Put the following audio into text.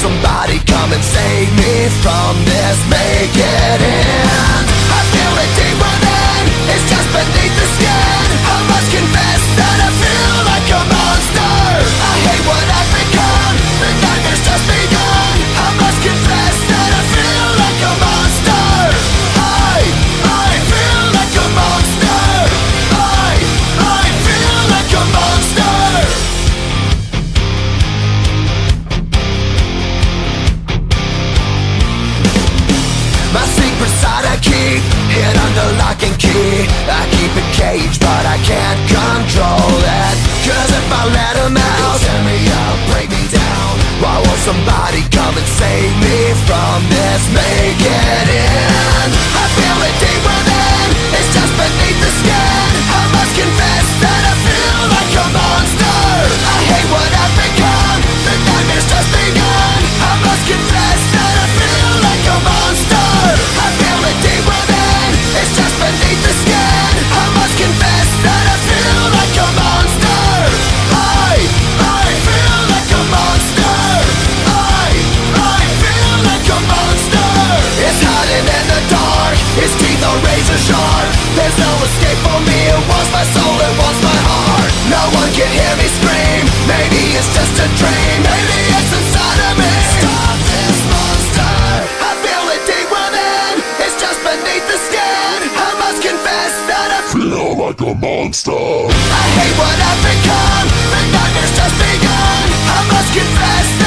Somebody come and save me from this, make it end I feel a demon Let's make it monster. I hate what I've become, The nightmare's just begun. I must confess